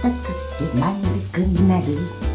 たつきるくなる。